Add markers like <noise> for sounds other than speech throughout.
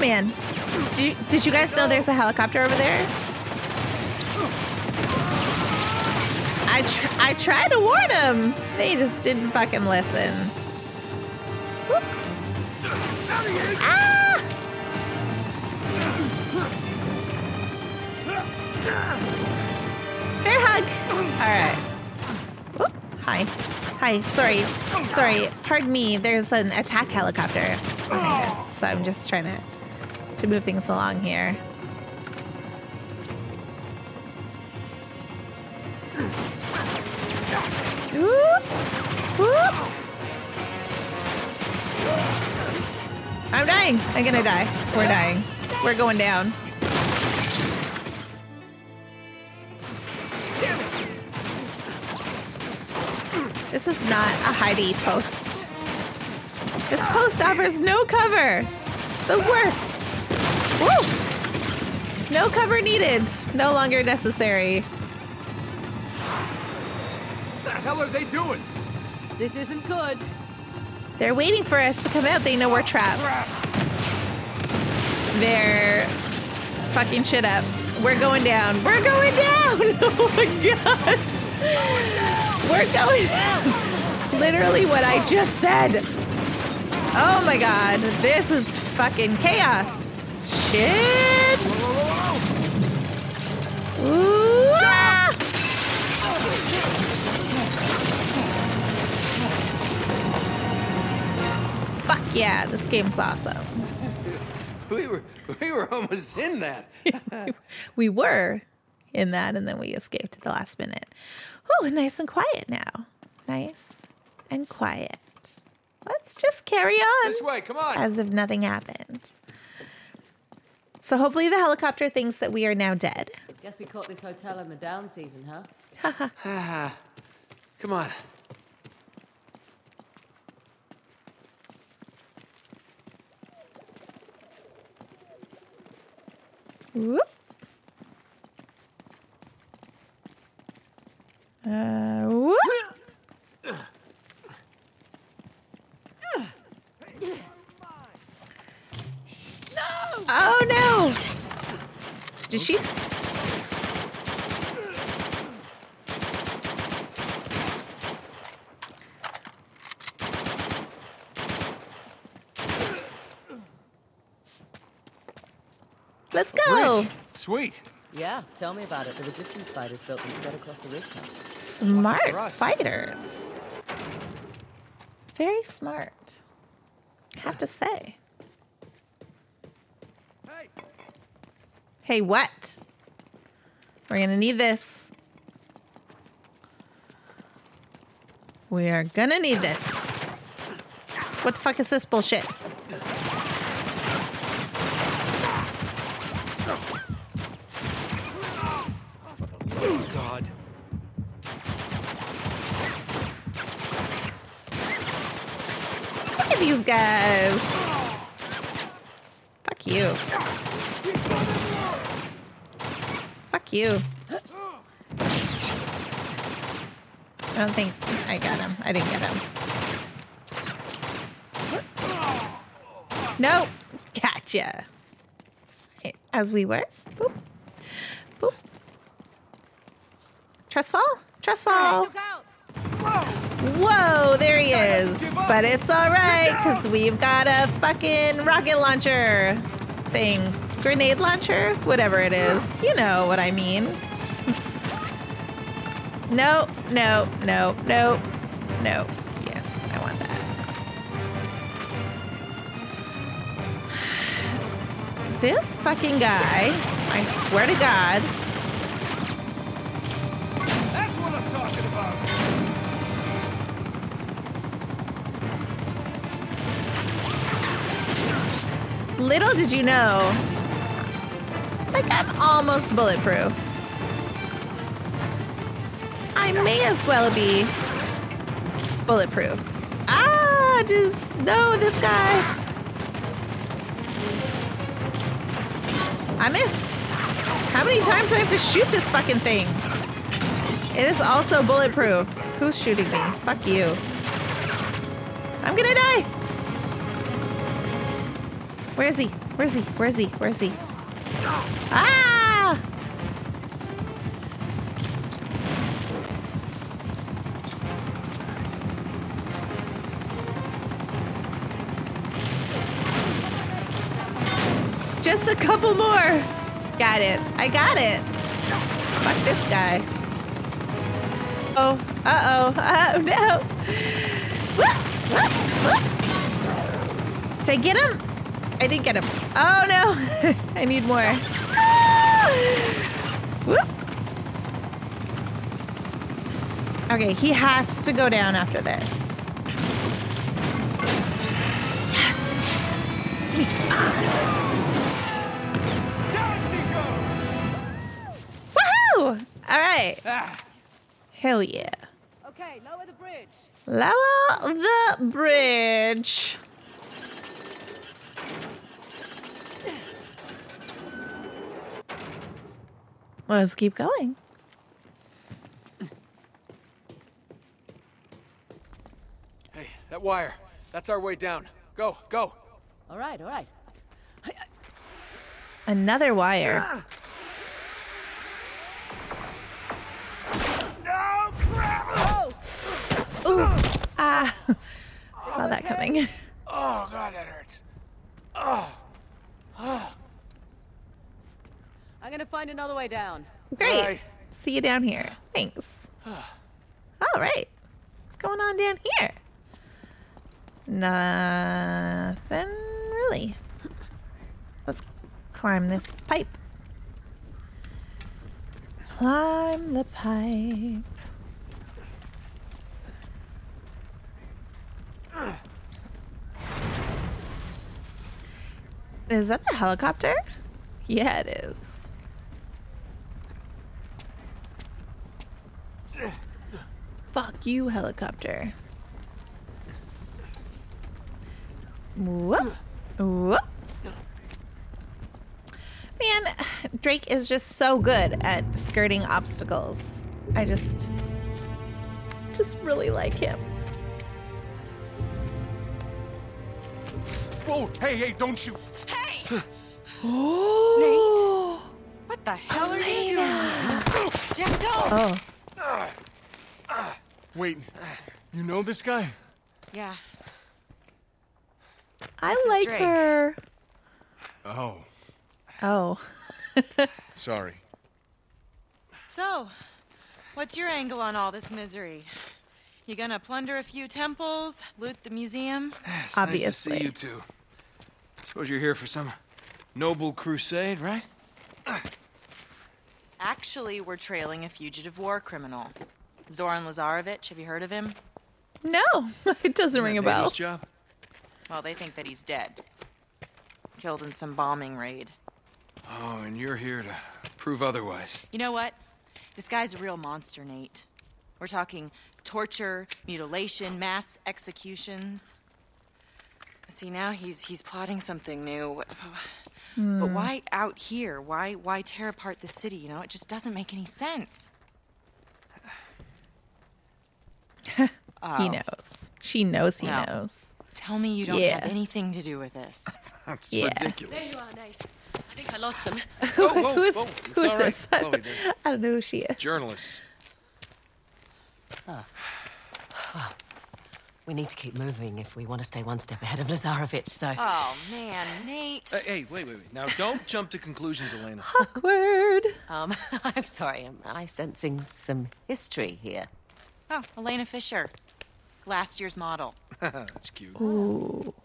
Oh man. Did you, did you guys know there's a helicopter over there? I tr I tried to warn them. They just didn't fucking listen. Ah! Bear hug. All right. Hi. Hi. Sorry. Sorry. Pardon me. There's an attack helicopter so I'm just trying to to move things along here. I'm dying. I'm gonna die. We're dying. We're going down. This is not a Heidi post. This post offers no cover. The worst. Woo! No cover needed. No longer necessary. What the hell are they doing? This isn't good. They're waiting for us to come out. They know we're trapped. They're fucking shit up. We're going down. We're going down. <laughs> Oh my god. We're going down. Literally what I just said. Oh my god. This is fucking chaos. Shit. Ooh, ah! Fuck yeah, this game's awesome. <laughs> We were we were almost in that. <laughs> we were in that and then we escaped at the last minute. Oh, nice and quiet now. Nice and quiet. Let's just carry on this way, come on. as if nothing happened. So hopefully the helicopter thinks that we are now dead. Guess we caught this hotel in the down season, huh? <laughs> Come on. Whoop. Uh, whoop. Oh no! Did she? Let's go. Sweet. Yeah, tell me about it. The resistance fighters built them to get across the ridge. Smart fighters. Very smart. I have to say. Hey, what? We're gonna need this. We are gonna need this. What the fuck is this bullshit? oh God. Look at these guys. Fuck you. Fuck you. I don't think I got him. I didn't get him. Nope. Gotcha. Okay, As we were. Boop. Boop. Trust fall? Trust fall. Whoa, there he is. But it's all right because we've got a fucking rocket launcher thing. Grenade launcher? Whatever it is. You know what I mean. no, no, no, no, no. Yes, I want that. This fucking guy, I swear to God, That's what I'm talking about. Little did you know, like I'm almost bulletproof. I may as well be bulletproof. Ah, just no, this guy. I missed. How many times do I have to shoot this fucking thing? It is also bulletproof. Who's shooting me? Fuck you. I'm gonna die. Where is he? Where's he? Where's he? Where's he? Ah! Just a couple more. Got it. I got it. Fuck this guy. Oh, uh-oh. <laughs> Oh, no. Whoop, whoop, whoop. Did I get him? I didn't get him. Oh, no. <laughs> I need more. Ah! <gasps> Whoop. Okay, he has to go down after this. Yes. Down she goes! Woohoo! All right. Ah, Hell yeah. Okay, lower the bridge. Lower the bridge. Let's keep going. hey, that wire. That's our way down. Go, go. All right, all right. Another wire. No, crap! Oh! Ooh. Ah. I <laughs> saw that coming. Oh, God, that hurts. I'm gonna find another way down. Great. Right. See you down here. Thanks. <sighs> All right. What's going on down here? Nothing really. Let's climb this pipe. Climb the pipe. Is that the helicopter? Yeah, it is. Fuck you, helicopter. Whoop. Whoop. Man, Drake is just so good at skirting obstacles. I just, just really like him. Whoa, hey, hey, don't shoot. Hey! Oh, <gasps> What the hell are you doing? here? Jack, don't! oh, Wait, you know this guy? Yeah, I This is like Drake. her. Oh, Oh, <laughs> sorry. so, what's your angle on all this misery? You gonna plunder a few temples, loot the museum? <sighs> It's nice to Obviously. see you two. Suppose you're here for some noble crusade, right? Actually, we're trailing a fugitive war criminal. Zoran Lazarevich, have you heard of him? no, <laughs> it doesn't ring a That bell. Navy's job? Well, they think that he's dead. Killed in some bombing raid. Oh, and you're here to prove otherwise. You know what? This guy's a real monster, Nate. We're talking torture, mutilation, mass executions. See, now he's he's plotting something new. But hmm. why out here? Why why tear apart the city? You know, it just doesn't make any sense. <laughs> He Oh. knows. She knows he Well. knows. Tell me you don't Yeah. have anything to do with this. <laughs> That's Yeah. ridiculous. you are, Nate. I think I lost them. Whoa, <laughs> whoa, who is, whoa, who it's is all right, this? Chloe, they're I don't know who she is. Journalists. <sighs> We need to keep moving if we want to stay one step ahead of Lazarevich, so. Oh man, Nate. Hey, hey, wait, wait, wait. Now, don't jump to conclusions, Elena. Awkward. Um, I'm sorry, am I sensing some history here? Oh, Elena Fisher, last year's model. <laughs> That's cute. Ooh. <laughs>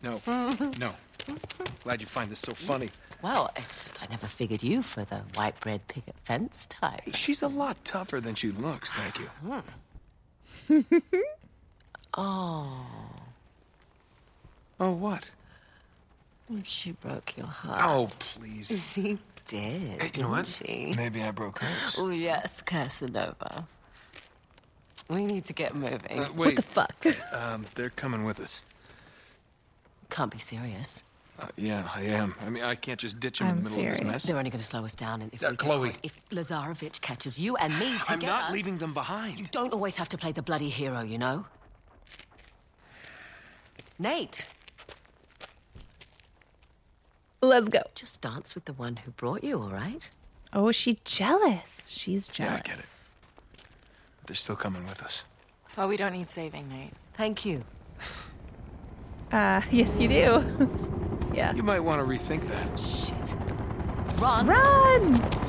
No, no. Glad you find this so funny. Well, it's just I never figured you for the white bread picket fence type. She's a lot tougher than she looks, thank you. <laughs> Oh, Oh, what? she broke your heart. Oh, please. She did, Hey, you know didn't what? she? Maybe I broke hers. <laughs> Oh, yes, Casanova. We need to get moving. Uh, What the fuck? um, they're coming with us. Can't be serious. Uh, yeah, I am. I mean, I can't just ditch them in I'm the middle of this mess. They're only going to slow us down, and if Uh, we Chloe. caught- if Lazarevich catches you and me together, I'm not leaving them behind. You don't always have to play the bloody hero, you know? Nate, Let's go. Just dance with the one who brought you, all right? Oh, she's jealous. She's Yeah, jealous. I get it. But they're still coming with us. Well, we don't need saving, Nate. Thank you. Uh, <laughs> yes, you do. <laughs> yeah. You might want to rethink that. Shit. Run. Run!